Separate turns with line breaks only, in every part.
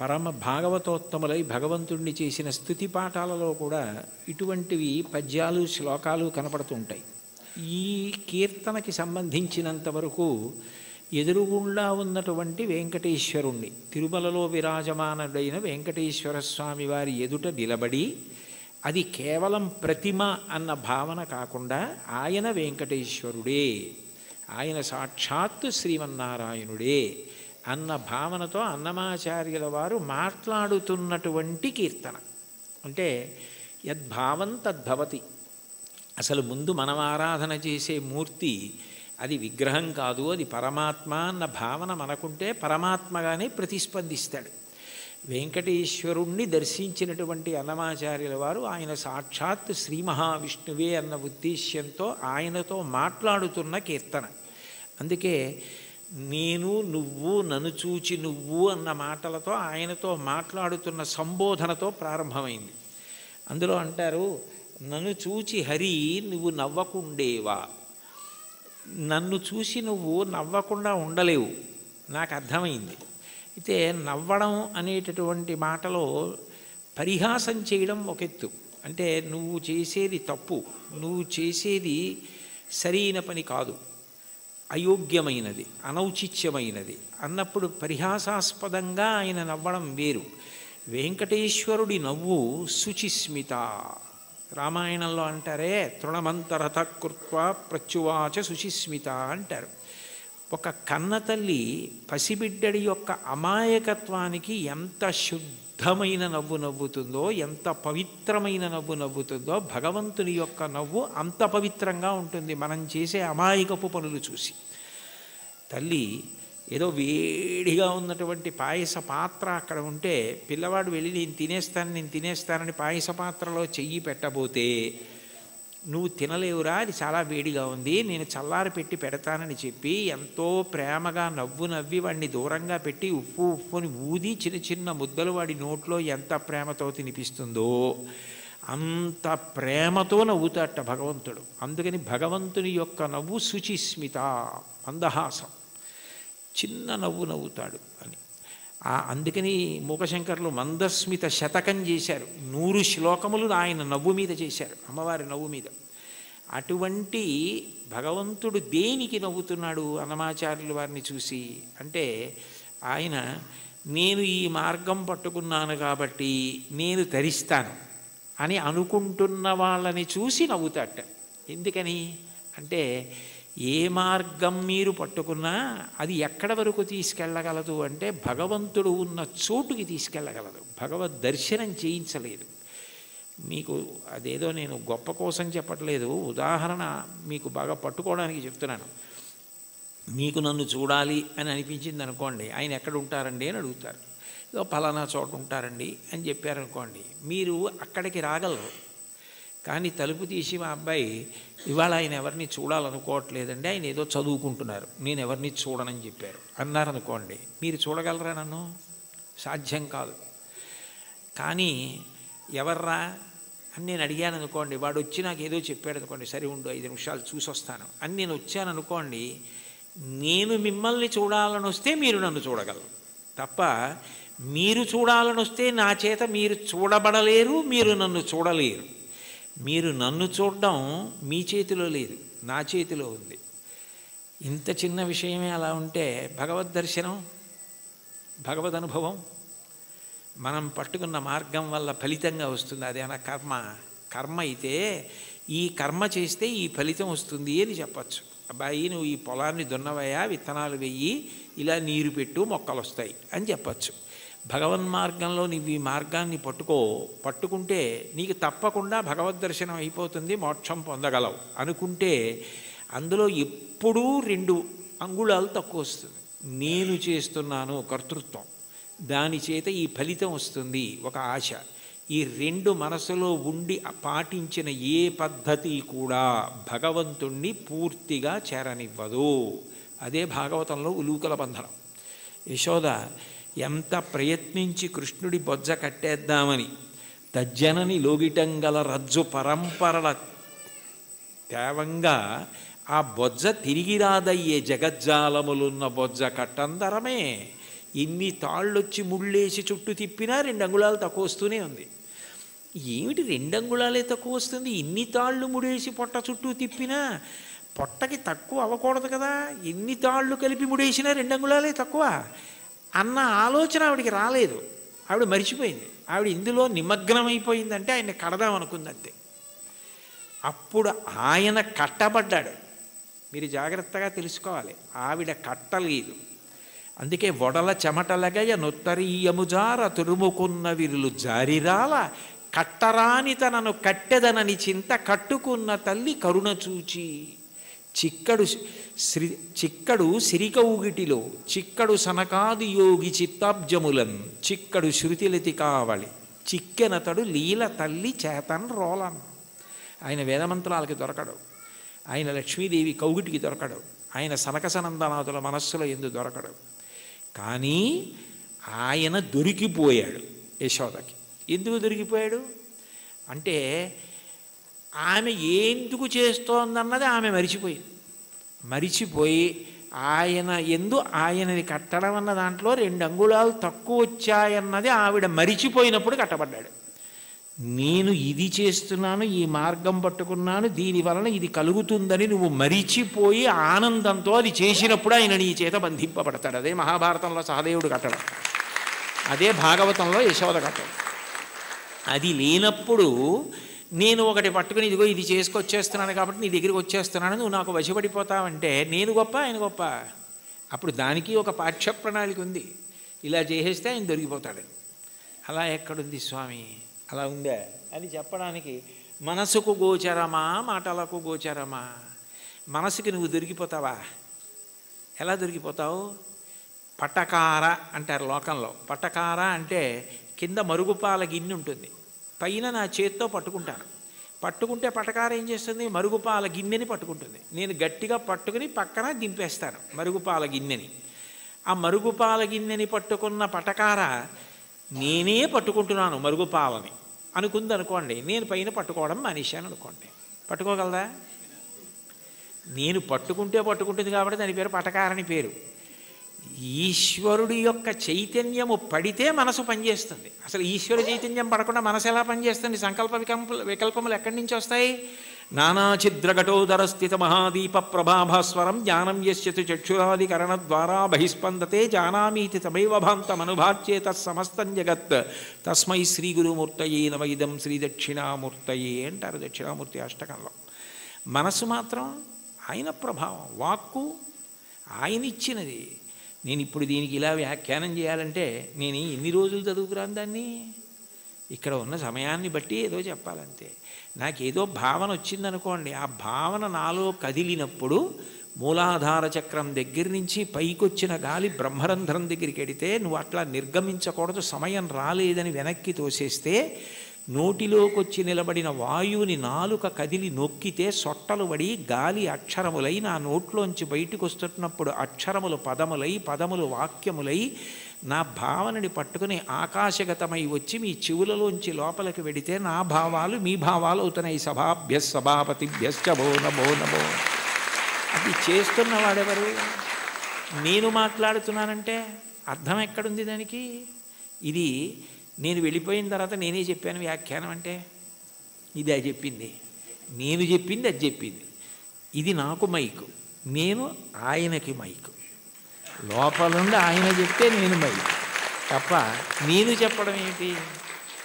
పరమ భాగవతోత్తములై భగవంతుణ్ణి చేసిన స్థుతి పాఠాలలో కూడా ఇటువంటివి పద్యాలు శ్లోకాలు కనపడుతుంటాయి. ఈ కీర్తనకి సంబంధించినంత వరకు ఎదురుగుండా ఉన్నటువంటి వెంకటేశ్వరుణ్ణి తిరుమలలో విరాజమానుడైన వెంకటేశ్వర స్వామి వారి ఎదుట నిలబడి అది కేవలం ప్రతిమ అన్న భావన కాకుండా ఆయన వెంకటేశ్వరుడే ఆయన సాక్షాత్తు శ్రీమన్నారాయణుడే అన్న భావనతో అన్నమాచార్యుల వారు మాట్లాడుతున్నటువంటి కీర్తన. అంటే యద్భావం తద్భవతి అసలు ముందు మనం ఆరాధన చేసే మూర్తి అది విగ్రహం కాదు అది పరమాత్మ అన్న భావన మనకుంటే పరమాత్మగానే ప్రతిస్పందిస్తాడు. వెంకటేశ్వరుణ్ణి దర్శించినటువంటి అన్నమాచార్యుల వారు ఆయన సాక్షాత్ శ్రీ మహావిష్ణువే అన్న ఉద్దేశ్యంతో ఆయనతో మాట్లాడుతున్న కీర్తన. అందుకే నేను నువ్వు నన్ను చూచి నువ్వు అన్న మాటలతో ఆయనతో మాట్లాడుతున్న సంబోధనతో ప్రారంభమైంది. అందులో అంటారు నన్ను చూచి హరి నువ్వు నవ్వకుండేవా? నన్ను చూసి నువ్వు నవ్వకుండా ఉండలేవు. నాకు అర్థమైంది. అయితే నవ్వడం అనేటటువంటి మాటలో పరిహాసం చేయడం ఒక ఎత్తు. అంటే నువ్వు చేసేది తప్పు నువ్వు చేసేది సరైన పని కాదు. అయోగ్యమైనది అనౌచిత్యమైనది అన్నప్పుడు పరిహాసాస్పదంగా ఆయన నవ్వడం వేరు. వెంకటేశ్వరుడి నవ్వు శుచిస్మిత రామాయణంలో అంటారే తృణమంతరథ కృత్వ ప్రత్యువాచ శుచిస్మిత అంటారు. ఒక కన్న తల్లి పసిబిడ్డడి యొక్క అమాయకత్వానికి ఎంత శుద్ధమైన నవ్వు నవ్వుతుందో ఎంత పవిత్రమైన నవ్వు నవ్వుతుందో భగవంతుని యొక్క నవ్వు అంత పవిత్రంగా ఉంటుంది. మనం చేసే అమాయకపు పనులు చూసి. తల్లి ఏదో వేడిగా ఉన్నటువంటి పాయస పాత్ర అక్కడ ఉంటే పిల్లవాడు వెళ్ళి నేను తినేస్తాను నేను తినేస్తానని పాయస పాత్రలో చెయ్యి పెట్టబోతే నువ్వు తినలేవురా అది చాలా వేడిగా ఉంది నేను చల్లారి పెట్టి పెడతానని చెప్పి ఎంతో ప్రేమగా నవ్వు నవ్వి వాడిని దూరంగా పెట్టి ఉప్పు ఉప్పుని ఊది చిన్న చిన్న ముద్దలు వాడి నోట్లో ఎంత ప్రేమతో తినిపిస్తుందో అంత ప్రేమతో నవ్వుతాట భగవంతుడు. అందుకని భగవంతుని యొక్క నవ్వు శుచిస్మిత మందహాసం. చిన్న నవ్వు నవ్వుతాడు అని. అందుకని మూకశంకర్లు మందస్మిత శతకం చేశారు. నూరు శ్లోకములు ఆయన నవ్వు మీద చేశారు. అమ్మవారి నవ్వు మీద. అటువంటి భగవంతుడు దేనికి నవ్వుతున్నాడు అన్నమాచార్యుల వారిని చూసి అంటే ఆయన నేను ఈ మార్గం పట్టుకున్నాను కాబట్టి నేను తరిస్తాను అని అనుకుంటున్న వాళ్ళని చూసి నవ్వుతాట. ఎందుకని? అంటే ఏ మార్గం మీరు పట్టుకున్నా అది ఎక్కడ వరకు తీసుకెళ్ళగలదు అంటే భగవంతుడు ఉన్న చోటుకి తీసుకెళ్ళగలదు. భగవద్ దర్శనం చేయించలేదు. మీకు అదేదో నేను గొప్ప కోసం చెప్పట్లేదు. ఉదాహరణ మీకు బాగా పట్టుకోవడానికి చెప్తున్నాను. మీకు నన్ను చూడాలి అని అనిపించింది అనుకోండి ఆయన ఎక్కడ ఉంటారండి అని అడుగుతారు. ఏదో పలానా చోట ఉంటారండి అని చెప్పారనుకోండి మీరు అక్కడికి రాగలరు. కానీ తలుపు తీసి మా అబ్బాయి ఇవాళ ఆయన ఎవరిని చూడాలనుకోవట్లేదండి ఆయన ఏదో చదువుకుంటున్నారు నేను ఎవరిని చూడనని చెప్పారు. అన్నారనుకోండి మీరు చూడగలరా నన్ను? సాధ్యం కాదు. కానీ ఎవర్రా? అని నేను అడిగాను అనుకోండి వాడు వచ్చి నాకు ఏదో చెప్పాడు అనుకోండి సరే ఉండు ఐదు నిమిషాలు చూసి వస్తాను అని నేను వచ్చాను అనుకోండి నేను మిమ్మల్ని చూడాలని వస్తే మీరు నన్ను చూడగలరు. తప్ప మీరు చూడాలని వస్తే నా చేత మీరు చూడబడలేరు మీరు నన్ను చూడలేరు. మీరు నన్ను చూడడం మీ చేతిలో లేదు నా చేతిలో ఉంది. ఇంత చిన్న విషయమే అలా ఉంటే భగవద్ దర్శనం భగవద్ అనుభవం మనం పట్టుకున్న మార్గం వల్ల ఫలితంగా వస్తుంది. అదేనా కర్మ కర్మ అయితే ఈ కర్మ చేస్తే ఈ ఫలితం వస్తుంది అని చెప్పచ్చు. అబ్బాయి నువ్వు ఈ పొలాన్ని దున్నవయా విత్తనాలు వెయ్యి ఇలా నీరు పెట్టు మొక్కలు వస్తాయి అని చెప్పచ్చు. భగవన్ మార్గంలో నువ్వు ఈ మార్గాన్ని పట్టుకో పట్టుకుంటే నీకు తప్పకుండా భగవద్ దర్శనం అయిపోతుంది మోక్షం పొందగలవు. అనుకుంటే అందులో ఎప్పుడూ రెండు అంగుళాలు తక్కువ వస్తుంది. నేను చేస్తున్నాను కర్తృత్వం. దాని చేత ఈ ఫలితం వస్తుంది ఒక ఆశ. ఈ రెండు మనసులో ఉండి పాటించిన ఏ పద్ధతి కూడా భగవంతుణ్ణి పూర్తిగా చేరనివ్వదు. అదే భాగవతంలో ఉలూకల బంధనం. యశోద ఎంత ప్రయత్నించి కృష్ణుడి బొజ్జ కట్టేద్దామని తజ్జనని లోగిటంగల రజ్జు పరంపరల తేవంగా ఆ బొజ్జ తిరిగి రాదయ్యే జగజ్జాలములున్న బొజ్జ కట్టందరమే. ఎన్ని తాళ్ళొచ్చి ముళ్ళేసి చుట్టూ తిప్పినా రెండు అంగుళాలు తక్కువ వస్తూనే ఉంది. ఏమిటి రెండు అంగుళాలే తక్కువ వస్తుంది? ఇన్ని తాళ్ళు ముడేసి పొట్ట చుట్టూ తిప్పినా పొట్టకి తక్కువ అవ్వకూడదు కదా? ఎన్ని తాళ్ళు కలిపి ముడేసినా రెండు అంగుళాలే తక్కువ. అన్న ఆలోచన ఆవిడికి రాలేదు. ఆవిడ మరిచిపోయింది. ఆవిడ ఇందులో నిమగ్నమైపోయిందంటే ఆయన కడదాం అంతే అప్పుడు ఆయన కట్టబడ్డాడు. మీరు జాగ్రత్తగా తెలుసుకోవాలి. ఆవిడ కట్టలేదు. అందుకే వడల చెమటలగయ నొత్తరీయముజార తురుముకున్న విరులు జారిరాల కట్టరాని తనను కట్టెదనని చింత కట్టుకున్న తల్లి కరుణ చూచి చిక్కడు శ్రీ చిక్కడు సిరికౌగిటిలో చిక్కడు సనకాది యోగి చిత్తాబ్జములన్ చిక్కడు శృతిలతి కావలి చిక్కెనతడు లీల తల్లి చేతన్ రోలన్. ఆయన వేదమంత్రాలకి దొరకడు. ఆయన లక్ష్మీదేవి కౌగిటికి దొరకడు. ఆయన సనకసనందనాథుల మనస్సులో ఎందు దొరకడు. కానీ ఆయన దొరికిపోయాడు యశోదకి. ఎందుకు దొరికిపోయాడు? అంటే ఆమె ఎందుకు చేస్తోందన్నది ఆమె మరిచిపోయింది. మరిచిపోయి ఆయన ఎందు ఆయనని కట్టడం అన్న దాంట్లో రెండు అంగుళాలు తక్కువ వచ్చాయన్నది ఆవిడ మరిచిపోయినప్పుడు కట్టబడ్డాడు. నేను ఇది చేస్తున్నాను ఈ మార్గం పట్టుకున్నాను దీని వలన ఇది కలుగుతుందని నువ్వు మరిచిపోయి ఆనందంతో అది చేసినప్పుడు ఆయన నీ చేత బంధింపబడతాడు. అదే మహాభారతంలో సహదేవుడు కట్టడం. అదే భాగవతంలో యశోద కట్టడం. అది లేనప్పుడు నేను ఒకటి పట్టుకుని ఇదిగో ఇది చేసుకొచ్చేస్తున్నాను కాబట్టి నీ దగ్గరికి వచ్చేస్తున్నాను నువ్వు నాకు వశపడిపోతావంటే నేను గొప్ప ఆయన గొప్ప. అప్పుడు దానికి ఒక పాఠ్య ప్రణాళిక ఉంది. ఇలా చేసేస్తే ఆయన దొరికిపోతాడు. అలా ఎక్కడుంది స్వామి? అలా ఉందా? అని చెప్పడానికి మనసుకు గోచరమా మాటలకు గోచరమా? మనసుకి నువ్వు దొరికిపోతావా? ఎలా దొరికిపోతావు? పటకార అంటారు లోకంలో. పటకార అంటే కింద మరుగుపాల గిన్నె ఉంటుంది. పైన నా చేత్తో పట్టుకుంటాను. పట్టుకుంటే పటకార ఏం చేస్తుంది? మరుగుపాల గిన్నెని పట్టుకుంటుంది. నేను గట్టిగా పట్టుకుని పక్కన దింపేస్తాను మరుగుపాల గిన్నెని. ఆ మరుగుపాల గిన్నెని పట్టుకున్న పటకార నేనే పట్టుకుంటున్నాను మరుగుపాలని అనుకుంది అనుకోండి. నేను పైన పట్టుకోవడం మానేశాను అనుకోండి. పట్టుకోగలదా? నేను పట్టుకుంటే పట్టుకుంటుంది కాబట్టి దాని పేరు పటకారని పేరు. ఈశ్వరుడి యొక్క చైతన్యము పడితే మనసు పనిచేస్తుంది. అసలు ఈశ్వర చైతన్యం పడకుండా మనసు ఎలా పనిచేస్తుంది? సంకల్ప వికల్ప వికల్పములు ఎక్కడి నుంచి వస్తాయి? నానాఛిద్రఘటోదర స్థిత మహాదీప ప్రభాభాస్వరం జ్ఞానం యశ్యతు చక్షురాదికరణ ద్వారా బహిస్పందతే జానామీతి తమైవ భాంతమనుభాచ్యేత సమస్తం జగత్. తస్మై శ్రీ గురుమూర్తయే నవైదం శ్రీ దక్షిణామూర్తయే అంటారు దక్షిణామూర్తి అష్టకంలో. మనసు మాత్రం ఆయన ప్రభావం వాక్కు ఆయన ఇచ్చినది నేను ఇప్పుడు దీనికి ఇలా వ్యాఖ్యానం చేయాలంటే నేను ఎన్ని రోజులు చదువుకురాను దాన్ని? ఇక్కడ ఉన్న సమయాన్ని బట్టి ఏదో చెప్పాలంతే. నాకేదో భావన వచ్చిందనుకోండి ఆ భావన నాలో కదిలినప్పుడు మూలాధార చక్రం దగ్గర నుంచి పైకొచ్చిన గాలి బ్రహ్మరంధ్రం దగ్గరికి వెడితే నువ్వు అట్లా నిర్గమించకూడదు సమయం రాలేదని వెనక్కి తోసేస్తే నోటిలోకొచ్చి నిలబడిన వాయువుని నాలుక కదిలి నొక్కితే సొట్టలు పడి గాలి అక్షరములై నా నోట్లోంచి బయటకు వస్తున్నప్పుడు అక్షరములు పదములై పదములు వాక్యములై నా భావనని పట్టుకుని ఆకాశగతమై వచ్చి మీ చెవులలోంచి లోపలికి వెడితే నా భావాలు మీ భావాలు అవుతున్నాయి సభాభ్య సభాపతిభ్యశ్చ భో నమో నమో. అది చేస్తున్నవాడెవరు? నేను మాట్లాడుతున్నానంటే అర్థం ఎక్కడుంది దానికి? ఇది నేను వెళ్ళిపోయిన తర్వాత నేనే చెప్పాను వ్యాఖ్యానం అంటే ఇది అది చెప్పింది. నేను చెప్పింది అది చెప్పింది. ఇది నాకు మైకు. నేను ఆయనకి మైకు. లోపలుండి ఆయన చెప్తే నేను మైకు. తప్ప నేను చెప్పడం ఏంటి?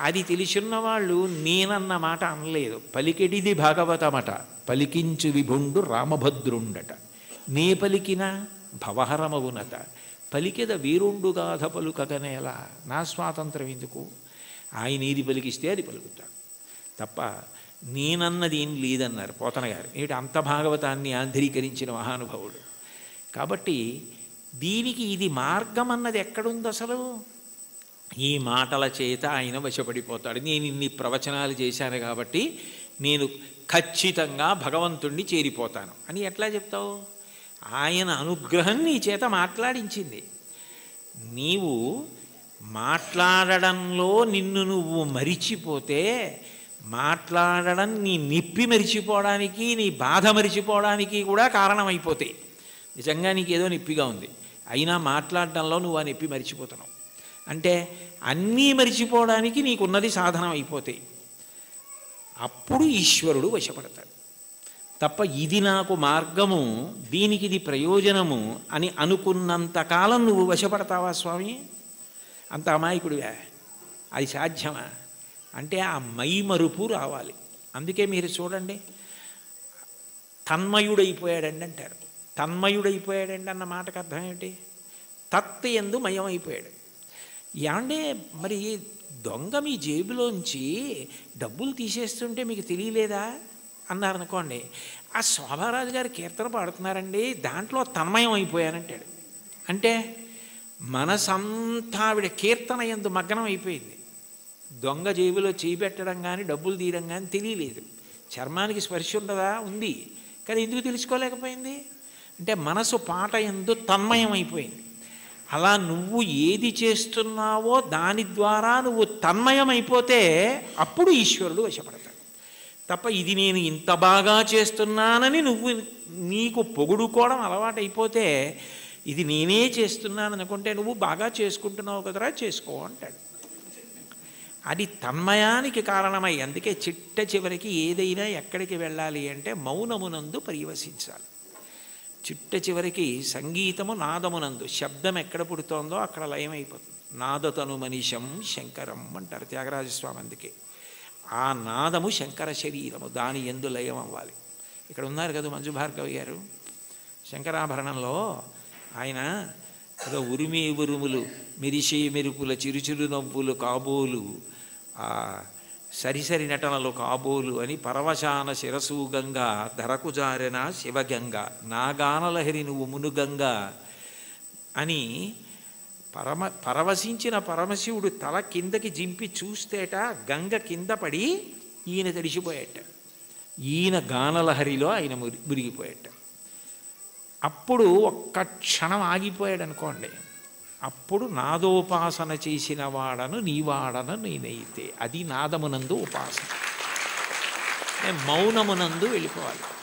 అది తెలిసిన వాళ్ళు నేనన్న మాట అనలేదు. పలికెడిది భాగవతమట. పలికించు విభుండు రామభద్రుండట. నే పలికిన భవహరమవునట. పలికెద వీరుండుగాథ పలుకగనేలా నా స్వాతంత్రం ఎందుకు? ఆయన ఇది పలికిస్తే అది పలుకుతాడు. తప్ప నేనన్నది ఏం లేదన్నారు పోతన గారు. ఏమిటి? అంత భాగవతాన్ని ఆంధ్రీకరించిన మహానుభావుడు. కాబట్టి దీనికి ఇది మార్గం అన్నది ఎక్కడుంది అసలు? ఈ మాటల చేత ఆయన వశపడిపోతాడు. నేను ఇన్ని ప్రవచనాలు చేశాను కాబట్టి నేను ఖచ్చితంగా భగవంతుణ్ణి చేరిపోతాను. అని ఎట్లా చెప్తావు? ఆయన అనుగ్రహం నీ చేత మాట్లాడించింది. నీవు మాట్లాడడంలో నిన్ను నువ్వు మరిచిపోతే మాట్లాడడం నీ నిప్పి మరిచిపోవడానికి నీ బాధ మరిచిపోవడానికి కూడా కారణమైపోతాయి. నిజంగా నీకు ఏదో నిప్పిగా ఉంది. అయినా మాట్లాడడంలో నువ్వు ఆ నొప్పి మరిచిపోతున్నావు. అంటే అన్నీ మరిచిపోవడానికి నీకున్నది సాధనం అయిపోతాయి అప్పుడు ఈశ్వరుడు వశపడతాడు. తప్ప ఇది నాకు మార్గము దీనికి ఇది ప్రయోజనము అని అనుకున్నంతకాలం నువ్వు వశపడతావా స్వామి? అంత అమాయకుడివే. అది సాధ్యమా? అంటే ఆ మైమరుపు రావాలి. అందుకే మీరు చూడండి. తన్మయుడైపోయాడండి అంటారు. తన్మయుడైపోయాడండి అన్న మాటకు అర్థం ఏమిటి? తత్ ఎందు మయమైపోయాడు. ఏమంటే మరి దొంగ మీ జేబులోంచి డబ్బులు తీసేస్తుంటే మీకు తెలియలేదా? అన్నారనుకోండి ఆ శోభారాజు గారు కీర్తన పాడుతున్నారండి దాంట్లో తన్మయం అయిపోయానంటాడు అంటే మనసంతా ఆవిడ కీర్తన ఎందు మగ్నం అయిపోయింది. దొంగ జేబులో చేయి పెట్టడం కానీ డబ్బులు తీయడం కానీ తెలియలేదు. చర్మానికి స్పర్శ ఉండదా? ఉంది. కానీ ఎందుకు తెలుసుకోలేకపోయింది? అంటే మనసు పాట ఎందు తన్మయం అయిపోయింది. అలా నువ్వు ఏది చేస్తున్నావో దాని ద్వారా నువ్వు తన్మయం అయిపోతే అప్పుడు ఈశ్వరుడు వశపడతాడు. తప్ప ఇది నేను ఇంత బాగా చేస్తున్నానని నువ్వు నీకు పొగుడుకోవడం అలవాటైపోతే ఇది నేనే చేస్తున్నాను అనుకుంటే నువ్వు బాగా చేసుకుంటున్నావు కదరా చేసుకో అంటాడు. అది తన్మయానికి కారణమై అందుకే చిట్ట చివరికి ఏదైనా ఎక్కడికి వెళ్ళాలి అంటే మౌనమునందు పరివసించాలి చిట్ట చివరికి సంగీతము నాదమునందు శబ్దం ఎక్కడ పుడుతోందో అక్కడ లయమైపోతుంది. నాదతను మనిషం శంకరం అంటారు త్యాగరాజస్వామి అందుకే. ఆ నాదము శంకర శరీరము. దాని ఎందు లయం అవ్వాలి. ఇక్కడ ఉన్నారు కదా మంజు భార్గవి గారు. శంకరాభరణంలో ఆయన ఏదో ఉరిమి ఉరుములు మెరిసే మెరుపుల చిరుచిరు నవ్వులు కాబోలు ఆ సరిసరి నటనలు కాబోలు అని పరవశాన శిరసు గంగ ధరకు జారిన శివగంగ నాగానలహరి నువ్వు మునుగంగ అని పరమ పరవశించిన పరమశివుడు తల కిందకి జింపి చూస్తేట గంగ కింద పడి ఈయన తడిసిపోయేట. ఈయన గానలహరిలో ఆయన మురి మురిగిపోయేట. అప్పుడు ఒక్క క్షణం ఆగిపోయాడు అనుకోండి అప్పుడు నాదోపాసన చేసిన వాడను నీవాడను నేనైతే. అది నాదమునందు ఉపాసన. మౌనమునందు వెళ్ళిపోవాలి.